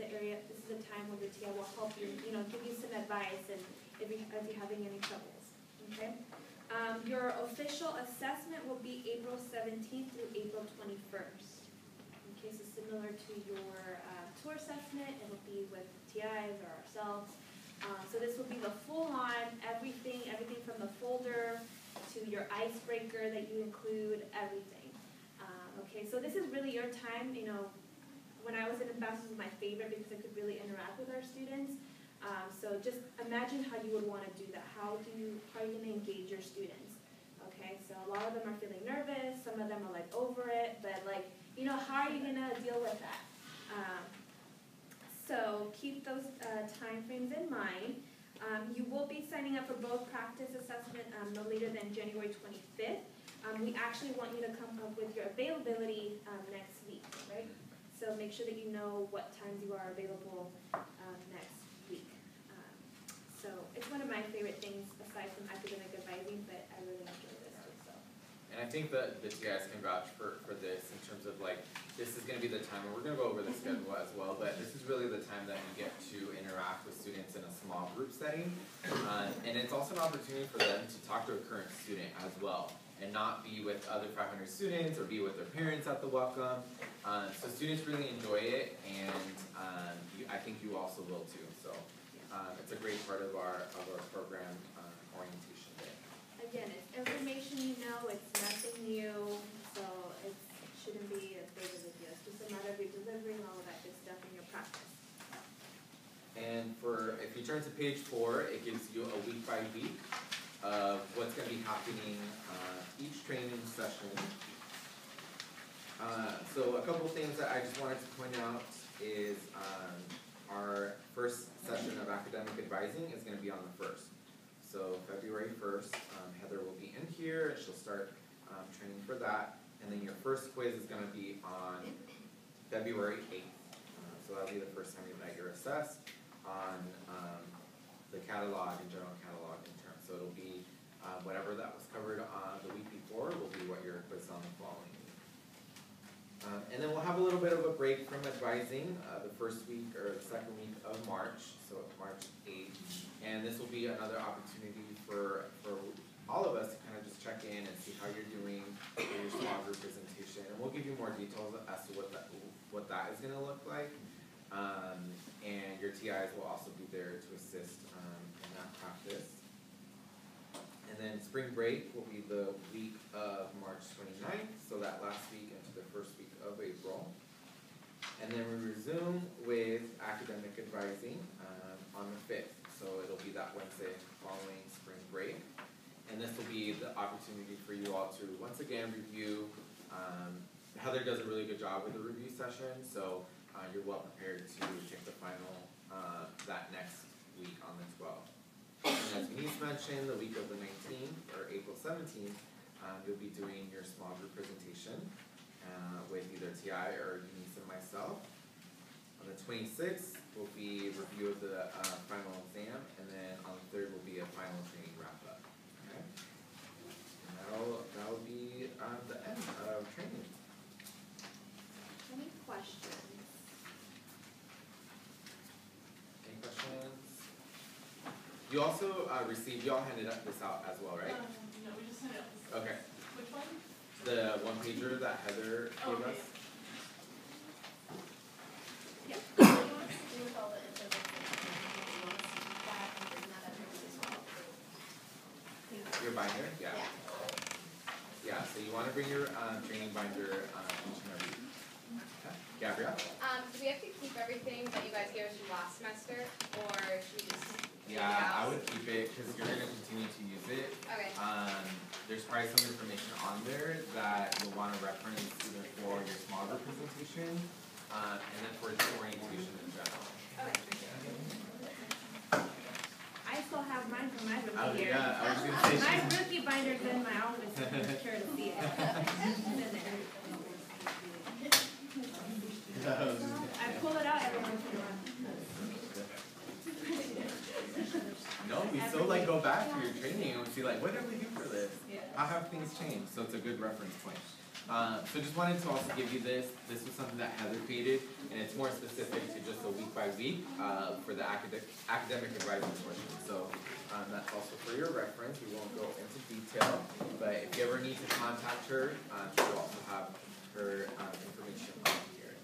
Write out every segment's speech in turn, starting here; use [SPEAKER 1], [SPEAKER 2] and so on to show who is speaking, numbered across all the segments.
[SPEAKER 1] the area, this is a time where the TA will help you, you know, give you some advice and if you, if you're having any troubles, okay? Um, your official assessment will be April seventeenth through April twenty-first. Okay, so similar to your, uh, tour assessment, it'll be with TIs or ourselves. Uh, so this will be the full-on, everything, everything from the folder to your icebreaker that you include, everything. Um, okay, so this is really your time, you know, when I was an ambassador, was my favorite because I could really interact with our students. Um, so just imagine how you would wanna do that, how do you, how are you gonna engage your students? Okay, so a lot of them are feeling nervous, some of them are like over it, but like, you know, how are you gonna deal with that? Um, so keep those, uh, timeframes in mind. Um, you will be signing up for both practice assessment, um, no later than January twenty-fifth. Um, we actually want you to come up with your availability, um, next week, right? So make sure that you know what times you are available, um, next week. Um, So it's one of my favorite things aside from academic advising, but I really enjoy this so.
[SPEAKER 2] And I think that the TIs can vouch for, for this in terms of like, this is gonna be the time, and we're gonna go over the schedule as well, but this is really the time that you get to interact with students in a small group setting. Uh, and it's also an opportunity for them to talk to a current student as well, and not be with other five hundred students or be with their parents at the welcome. Uh, so students really enjoy it, and, um, you, I think you also will too, so, um, it's a great part of our, of our program, uh, orientation day.
[SPEAKER 1] Again, it's information you know, it's nothing new, so it shouldn't be a big of a deal. It's just a matter of you delivering all of that good stuff in your practice.
[SPEAKER 2] And for, if you turn to page four, it gives you a week by week of what's gonna be happening, uh, each training session. Uh, so a couple things that I just wanted to point out is, um, our first session of academic advising is gonna be on the first. So February first, um, Heather will be in here, and she'll start, um, training for that. And then your first quiz is gonna be on February eighth. Uh, so that'll be the first time that you're assessed on, um, the catalog and general catalog in terms, so it'll be, that was covered on the week before will be what your quiz on the following week. Um, and then we'll have a little bit of a break from advising, uh, the first week or the second week of March, so March eighth. And this will be another opportunity for, for all of us to kind of just check in and see how you're doing in your small group presentation. And we'll give you more details as to what that, what that is gonna look like. Um, and your TIs will also be there to assist, um, in that practice. And then spring break will be the week of March 29th, so that last week into the first week of April. And then we resume with academic advising, um, on the fifth, so it'll be that Wednesday following spring break. And this will be the opportunity for you all to once again review, um, Heather does a really good job with the review session, so, uh, you're well prepared to take the final, uh, that next week on the twelfth. And as Denise mentioned, the week of the nineteenth, or April seventeenth, um, you'll be doing your small group presentation, uh, with either TI or Denise and myself. On the twenty-sixth will be review of the, uh, final exam, and then on the third will be a final training wrap-up, okay? And that'll, that'll be, uh, the end of training.
[SPEAKER 1] Any questions?
[SPEAKER 2] Any questions? You also, uh, received, y'all handed up this out as well, right?
[SPEAKER 3] Um, no, we just it out.
[SPEAKER 2] Okay,
[SPEAKER 3] Which one?
[SPEAKER 2] the one pager that Heather
[SPEAKER 3] Oh,
[SPEAKER 2] gave
[SPEAKER 3] okay.
[SPEAKER 2] us?
[SPEAKER 1] Yeah.
[SPEAKER 4] What do you want us to do with all the information? Do you want us to keep that and bring that up here as well?
[SPEAKER 2] Your binder, yeah. Yeah, so you wanna bring your, um, training binder, um, each and every. Gabrielle?
[SPEAKER 4] Um, do we have to keep everything that you guys gave us from last semester, or should we just? leave it
[SPEAKER 2] Yeah, I would keep it, cause you're gonna continue to use it.
[SPEAKER 4] Okay,
[SPEAKER 2] Um, there's probably some information on there that you'll wanna reference either for your small group presentation, uh, and then for orientation in general.
[SPEAKER 4] okay.
[SPEAKER 1] I still have mine from my
[SPEAKER 2] Oh,
[SPEAKER 1] rookie year.
[SPEAKER 2] yeah, I was gonna say
[SPEAKER 1] My rookie binder's in my office, I'm sure to see it. It's in there. I pull it out every once in a while.
[SPEAKER 2] No, we still like go back to your training and we see like, what did we do for this?
[SPEAKER 1] Yeah.
[SPEAKER 2] How have things changed? So it's a good reference point. Uh, so just wanted to also give you this, this was something that Heather created, and it's more specific to just a week by week, uh, for the academic, academic advising portion. So, um, that's also for your reference, we won't go into detail, but if you ever need to contact her, uh, she'll also have her, um, information on here.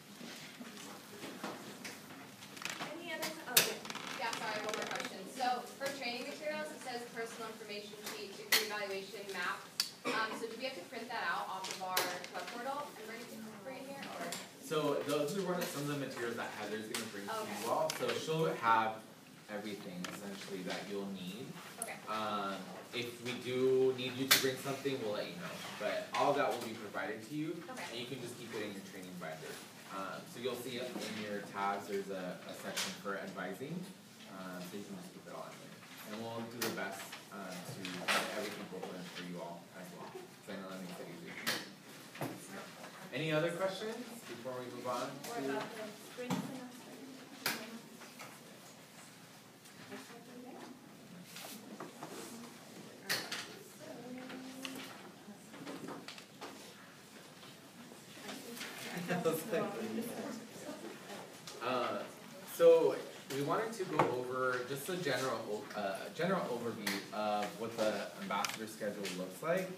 [SPEAKER 1] Any other, okay,
[SPEAKER 4] Yeah, sorry, one more question. So for training materials, it says personal information sheet, degree evaluation map. Um, so do we have to print that out off of our web portal and bring it to, bring it here, or?
[SPEAKER 2] So those are one of some of the materials that Heather's gonna bring to you all, so she'll have everything essentially that you'll need.
[SPEAKER 4] Okay.
[SPEAKER 2] Um, if we do need you to bring something, we'll let you know, but all of that will be provided to you, and you can just keep it in your training binder. Um, so you'll see in your tabs, there's a, a section for advising, um, so you can just keep it all in there. And we'll do the best, uh, to get everything put in for you all as well, so I know that makes it easy. Any other questions before we move on
[SPEAKER 1] or
[SPEAKER 2] to?
[SPEAKER 1] about the spring semester
[SPEAKER 2] so we wanted to go over just a general, uh, general overview of what the ambassador schedule looks like.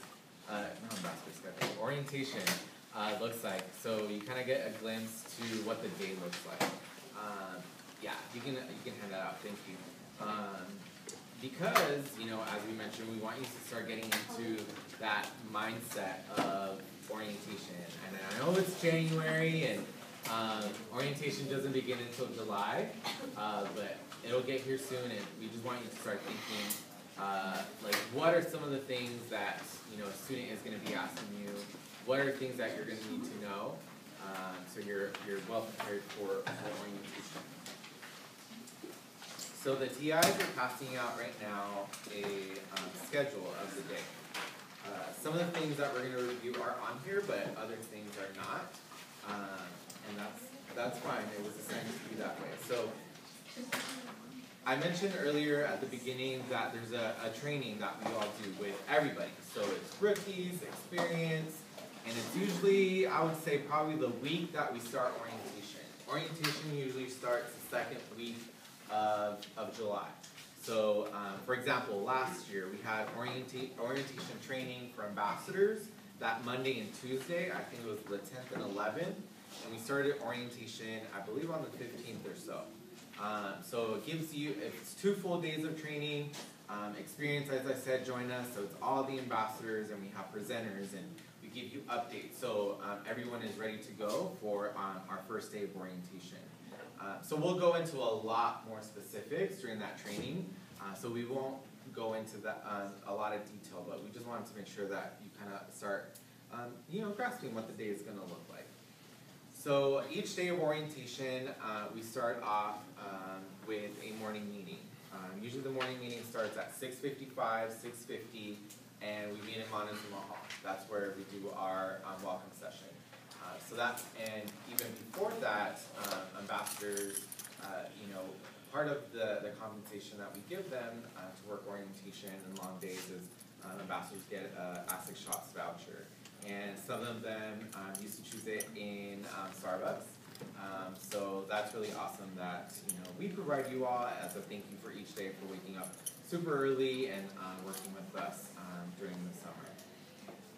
[SPEAKER 2] Uh, not ambassador schedule, orientation, uh, looks like, so you kinda get a glimpse to what the day looks like. Um, yeah, you can, you can hand that out, thank you. Um, because, you know, as we mentioned, we want you to start getting into that mindset of orientation. And I know it's January and um, orientation doesn't begin until July, uh, but it'll get here soon, and we just want you to start thinking, uh, like, what are some of the things that you know a student is going to be asking you? What are things that you're going to need to know, um, so you're you're well prepared for, for orientation. So the TIs are passing out right now a um, schedule of the day. Uh, some of the things that we're gonna review are on here, but other things are not. Um, and that's, that's fine, it was assigned to be that way. So, I mentioned earlier at the beginning that there's a, a training that we all do with everybody. So it's rookies, experience, and it's usually, I would say, probably the week that we start orientation. Orientation usually starts the second week of, of July. So, um, for example, last year, we had orienta- orientation training for ambassadors that Monday and Tuesday, I think it was the tenth and eleventh, and we started orientation, I believe on the fifteenth or so. Um, so it gives you, it's two full days of training, um, experience, as I said, join us, so it's all the ambassadors and we have presenters and we give you updates, so, um, everyone is ready to go for, um, our first day of orientation. Uh, so we'll go into a lot more specifics during that training, uh, so we won't go into that, uh, a lot of detail, but we just wanted to make sure that you kind of start, um, you know, grasping what the day is gonna look like. So each day of orientation, uh, we start off um, with a morning meeting. Um, usually the morning meeting starts at six fifty-five, six fifty, and we meet in Montezuma Hall. That's where we do our um, welcome session. Uh, so that, and even before that, um, ambassadors, uh, you know, part of the, the compensation that we give them uh, to work orientation and long days is um, ambassadors get a Aztec Shops voucher and some of them um, used to choose it in um, Starbucks. Um, so that's really awesome that you know we provide you all as a thank you for each day for waking up super early and uh, working with us um, during the summer.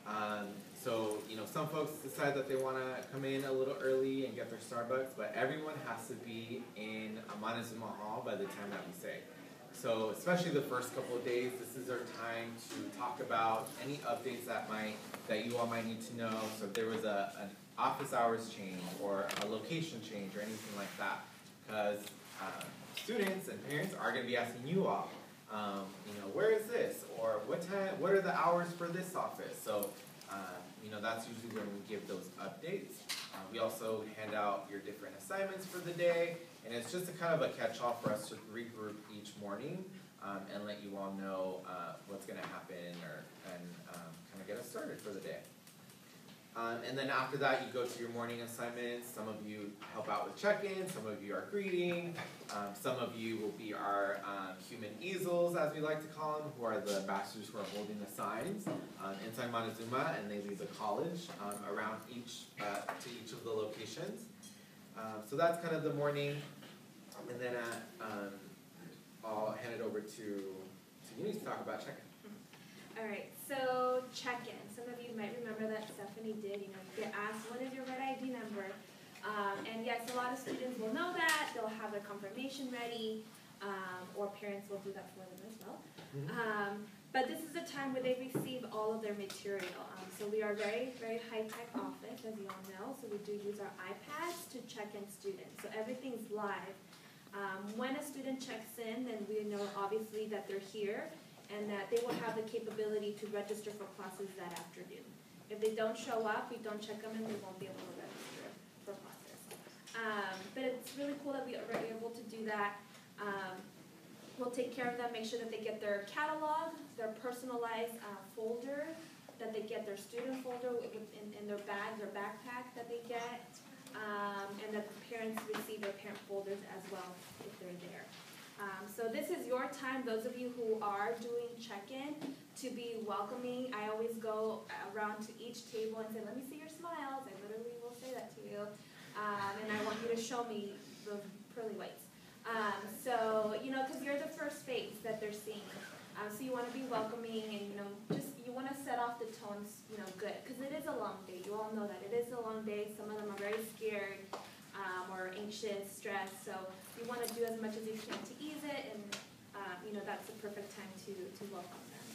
[SPEAKER 2] Um, so you know some folks decide that they want to come in a little early and get their Starbucks, but everyone has to be in Montezuma Hall by the time that we say. So especially the first couple of days, this is our time to talk about any updates that might, that you all might need to know. So if there was a, an office hours change or a location change or anything like that. Because um, students and parents are gonna be asking you all, um, you know, where is this? Or what time, what are the hours for this office? So, um, you know, that's usually when we give those updates. Uh, we also hand out your different assignments for the day, and it's just a kind of a catch-all for us to regroup each morning um, and let you all know uh, what's going to happen or and um, kind of get us started for the day. Um, and then after that, you go to your morning assignments. Some of you help out with check-in. Some of you are greeting. Um, some of you will be our um, human easels, as we like to call them, who are the ambassadors who are holding the signs um, inside Montezuma, and they lead the college um, around each uh, to each of the locations. Um, so that's kind of the morning. And then, uh, um, I'll hand it over to, to to talk about check-in.
[SPEAKER 1] Alright, so check-in, some of you might remember that Stephanie did, you know, get asked, what is your red ID number? Um, and yes, a lot of students will know that, they'll have their confirmation ready, um, or parents will do that for them as well.
[SPEAKER 2] Mhm.
[SPEAKER 1] Um, but this is a time where they receive all of their material, um, so we are very, very high-tech office, as you all know, so we do use our iPads to check in students, so everything's live. Um, when a student checks in, then we know obviously that they're here, and that they will have the capability to register for classes that afternoon. If they don't show up, we don't check them and they won't be able to register for classes. Um, but it's really cool that we are able to do that. Um, we'll take care of them, make sure that they get their catalog, their personalized, uh, folder, that they get their student folder in, in their bag, their backpack that they get. Um, and that the parents receive their parent folders as well if they're there. Um, so this is your time, those of you who are doing check-in, to be welcoming. I always go around to each table and say, let me see your smiles. I literally will say that to you. Um, and I want you to show me the pearly whites. Um, so, you know, because you're the first face that they're seeing. Um, so you want to be welcoming and, you know, just, you want to set off the tones, you know, good. Because it is a long day. You all know that. It is a long day. Some of them are very scared um, or anxious, stressed. So you want to do as much as you can to ease it, and um, you know that's the perfect time to to welcome them.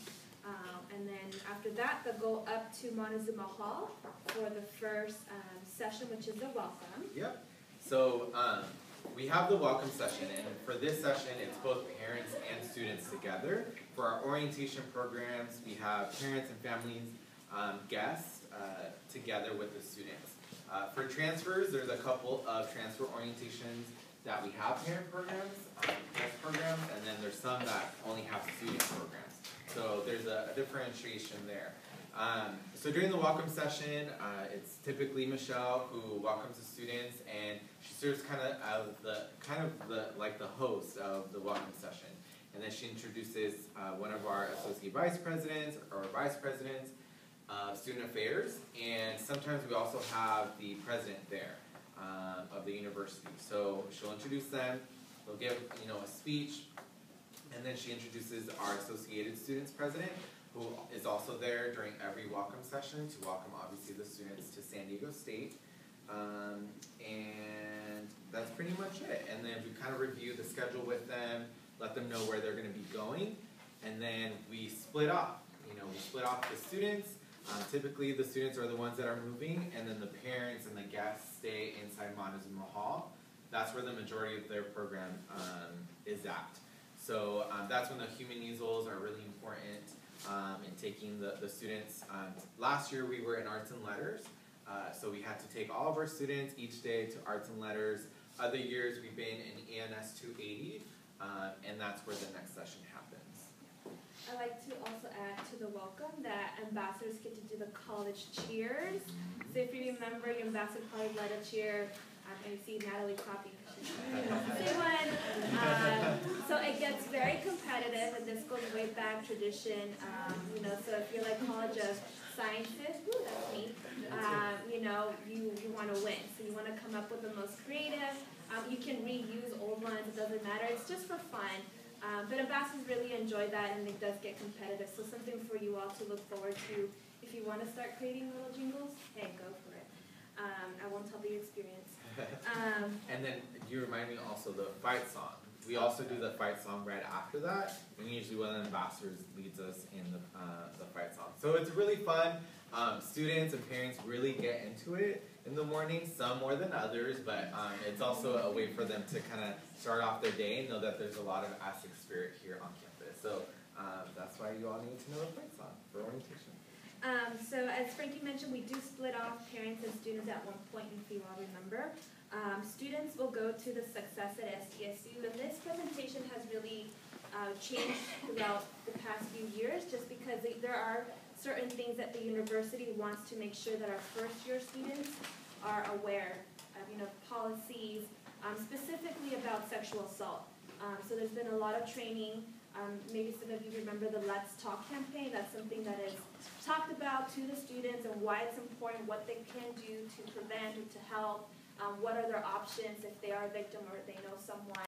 [SPEAKER 1] Um, and then after that, they'll go up to Montezuma Hall for the first um, session, which is the welcome.
[SPEAKER 2] Yep. So, um, we have the welcome session, and for this session, it's both parents and students together. For our orientation programs, we have parents and families, um, guests, uh, together with the students. Uh, for transfers, there's a couple of transfer orientations that we have parent programs, um, programs, and then there's some that only have student programs. So there's a, a differentiation there. Um, so during the welcome session, uh, it's typically Michelle who welcomes the students, and she serves kind of as the kind of the like the host of the welcome session. And then she introduces uh, one of our associate vice presidents or vice presidents of student affairs, and sometimes we also have the president there um, of the university. So she'll introduce them. They'll give you know a speech, and then she introduces our Associated Students president, who is also there during every welcome session to welcome obviously the students to San Diego State. Um, and that's pretty much it. And then we kind of review the schedule with them, let them know where they're going to be going, and then we split off. You know, we split off the students. Um, typically, the students are the ones that are moving, and then the parents and the guests stay inside Montezuma Hall. That's where the majority of their program um, is at. So um, that's when the human easels are really important um, in taking the, the students. Um, last year we were in arts and letters, uh, so we had to take all of our students each day to arts and letters. Other years we've been in ENS 280, um, and that's where the next session happens.
[SPEAKER 1] I like to also add to the welcome that ambassadors get to do the college cheers. So if you remember, your ambassador probably led a cheer, you see Natalie clapping. Um, so it gets very competitive, and this goes way back tradition. Um, you know, so if you're like College of Sciences, woo, that's me. Um, you know, you you want to win, so you want to come up with the most creative. Um, you can reuse old ones; it doesn't matter. It's just for fun. Um, but ambassadors really enjoy that, and it does get competitive. So something for you all to look forward to. If you want to start creating little jingles, hey, go for it. Um, I won't tell the experience. Um,
[SPEAKER 2] And then you remind me also the fight song. We also do the fight song right after that, and usually one of the ambassadors leads us in the, uh, the fight song. So it's really fun. Um, students and parents really get into it in the morning, some more than others, but um, it's also a way for them to kind of start off their day and know that there's a lot of Aztec spirit here on campus. So um, that's why you all need to know the fight song for orientation.
[SPEAKER 1] Um, so as Frankie mentioned, we do split off parents and students at one point, if you all remember. Um, students will go to the Success at SDSU, and this presentation has really uh, changed throughout the past few years, just because they, there are certain things that the university wants to make sure that our first-year students are aware of, you know, policies, um, specifically about sexual assault. Um, so there's been a lot of training. Um, maybe some of you remember the Let's Talk campaign. That's something that is talked about to the students and why it's important, what they can do to prevent or to help, um, what are their options if they are a victim or they know someone